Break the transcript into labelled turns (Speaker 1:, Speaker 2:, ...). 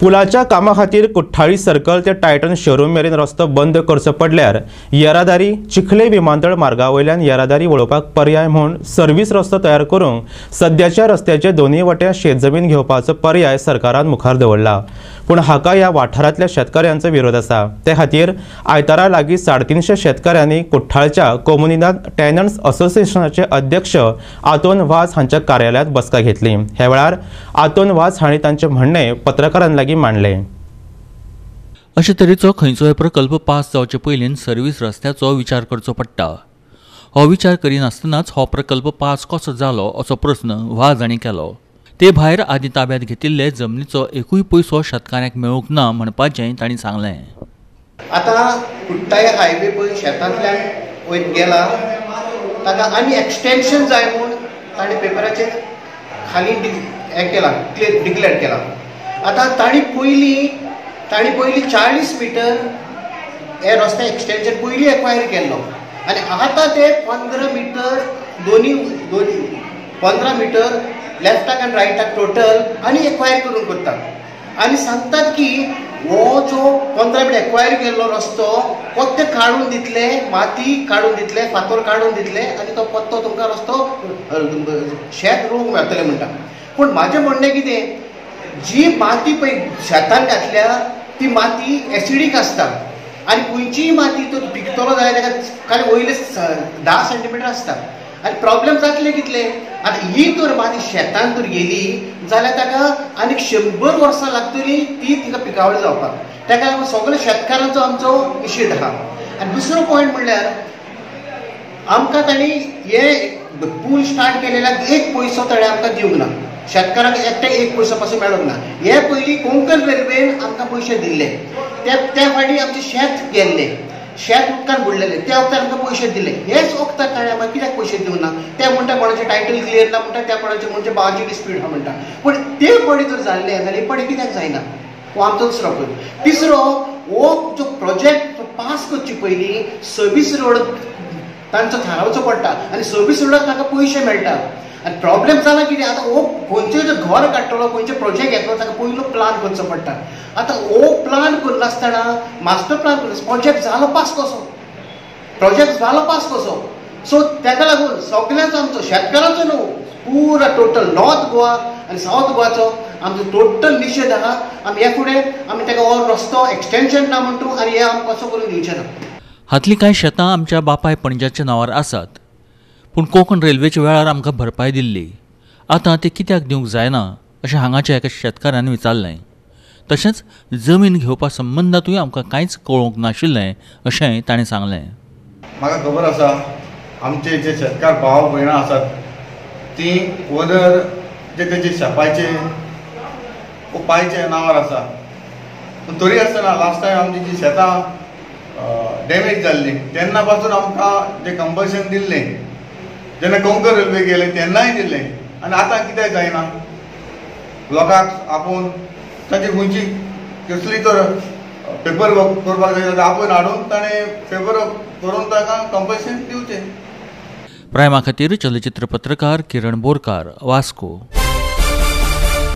Speaker 1: पुलाच्या कामा खातीर कुठ्ठाळी सर्कल ते टायटन शोरूम मेरेन रस्तो बंद करचो पडल्यार येरादारी चिखले विमानतळ मार्गा वयल्यान येरादारी वळोवपाक पर्याय म्हूण सर्वीस रस्तो तयार करूंक सद्याच्या रस्त्याचे दोनूय वटेन शेतजमीन घेवपाचो पर्याय सरकारान मुखार दवरला. पूण हाका ह्या वाठारांतल्या शेतकऱ्यांचो विरोध आसा. ते खातीर आयतारा लागीं साडेतीनशे शेतकऱ्यांनी कुठ्ठाळच्या कोमुनिदाद टॅनंट्स असोसिएशनाचे अध्यक्ष आतोन वाझ हांच्या कार्यालयात बसका घेतली. ह्या वेळार आतोन वाझ हांणी तांचे म्हणणे पत्रकारां लागीं मांडलें.
Speaker 2: अशे तरेचो खंयचोय प्रकल्प पास जावचे पयलीं सर्व्हिस रस्त्याचो विचार करचो पडटा. हो विचार करिनासतनाच हो प्रकल्प पास कसो जालो असो प्रस्न वाज हांणी केलो. ते भायर आदी ताब्यात घेतिल्ले जमनीचो एकूय पयसो शेतकाऱ्यांक मेळूंक ना म्हणपाचें तांणी सांगलें.
Speaker 3: आतां कुट्टाय हायवे पळय शेतांतल्यान वयर गेला ताका आनी एक्सटेन्शन जाय म्हूण ताणें पेपराचेर खाली हें केलां क्लियर डिक्लेअर केलां. आतां तांणी पयलीं तांणी पयलीं चाळीस मिटर हे रस्ते एक्सटेंशन पयलीं एक्वायर केल्लो आनी आतां ते पंदरा मिटर दोनी दोनी पंदरा मिटर लेफ्टाक आनी रायटाक टोटल आनी एक्वायर करून करतात. आनी सांगतात की हो जो पंदरा मिटर एक्वायर केल्लो रस्तो पत्ते काडून दितले माती काडून दितले फातर काडून दितले आनी तो पत्तो तुमकां रस्तो शेत रोवंक मेळटले म्हणटा पूण म्हाजें म्हणणें कितें जी माती पळय शेतान घातल्या ती माती एसिडीक आसता आनी खंयचीय माती तो पिकतलो जाल्यार ताका खाली वयले धा सेंटीमिटर आसता आनी प्रॉब्लेम जातले कितले आतां ही तर माती शेतान तर गेली जाल्यार ताका आनीक शंबर वर्सां लागतली ती तिका पिकावळ जावपाक ताका लागून सगळ्या शेतकारांचो आमचो निशेध आहा आनी दुसरो पॉयंट म्हणल्यार आमकां तांणी हे पूल स्टार्ट केलेल्याक एक पयसो ताणें आमकां दिवंक ना. शेतकाराक एकट्याक एक पयसो पासून मेळूंक ना हे पयलीं कोंकण रेल्वेन आमकां पयशे दिल्ले ते त्या फाटी आमचें शेत गेल्लें शेत उदकान बुडलेलें. त्या वखदार आमकां पयशे दिले. हेच वखदां ताणें आमकां कित्याक पयशे दिवंक ना? म्हणजे ते म्हणटा कोणाचें टायटल क्लियर ना म्हणटा त्या कोणाचें म्हणजे बाबाची डिस्प्यूट हा म्हणटा पूण ते पडी जर जाल्ले जाल्यार हे पडी कित्याक जायना हो आमचो दुसरो पयलो तिसरो हो जो प्रोजेक्ट पास करचे पयलीं सर्वीस रोड तांचो थारावचो पडटा आनी सर्वीस रोडाक तांकां पयशे मेळटा आनी प्रॉब्लेम जाला कितें आतां हो खंयचोय जर घर काडटलो खंयचो प्रोजेक्ट येतलो ताका पयलो प्लान करचो पडटा आतां हो प्लान करनासतना मास्टर प्लान करना प्रोजेक्ट जालो पास कसो? प्रोजेक्ट जालो पास कसो? सो ताका लागून सगळ्यांचो आमचो शेतकारांचो न्हू पुरा टोटल नॉर्थ गोवा आनी सावथ गोवाचो आमचो टोटल निशेध आहा आमी हे फुडें आमी ताका हो रस्तो एक्सटेन्शन ना म्हणटू आनी हे आमकां कसो करून दिवचे ना
Speaker 2: हातलीं कांय शेतां आमच्या बापाय पणज्याच्या नांवार आसात पूण कोंकण रेल्वेच्या वेळार आमकां भरपाय दिल्ली. आतां ते कित्याक दिवंक जायना अशें हांगाच्या एका शेतकारान विचारलें. तशेंच जमीन घेवपा संबंदातूय आमकां कांयच कळोवंक नाशिल्लें अशेंय ताणें सांगलें.
Speaker 4: म्हाका खबर आसा आमचे जे शेतकार भाव भयणां आसात ती ओनर जे तेजे शेपायचे पायचे नांवार आसा. पूण तरी आसतना लास्ट टायम आमची जी शेतां डॅमेज जाल्ली तेन्ना पासून आमकां जे कंपल्शन दिल्लें जेन्ना कोंकण रेल्वे गेले तेन्नाय दिल्लें आनी आतां कित्याक जायना लोकांक आपूण तांची खंयची कसली तर पेपर वर्क करपाक जाय जाल्यार आपूण हाडून ताणें पेपर करून ताका कंपल्शन दिवचें.
Speaker 2: प्रायमा खातीर चलचित्र पत्रकार किरण बोरकार वास्को